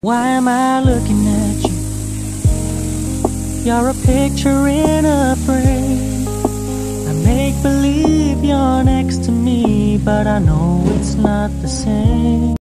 Why am I looking at you? You're a picture in a frame. I make believe you're next to me, but I know it's not the same.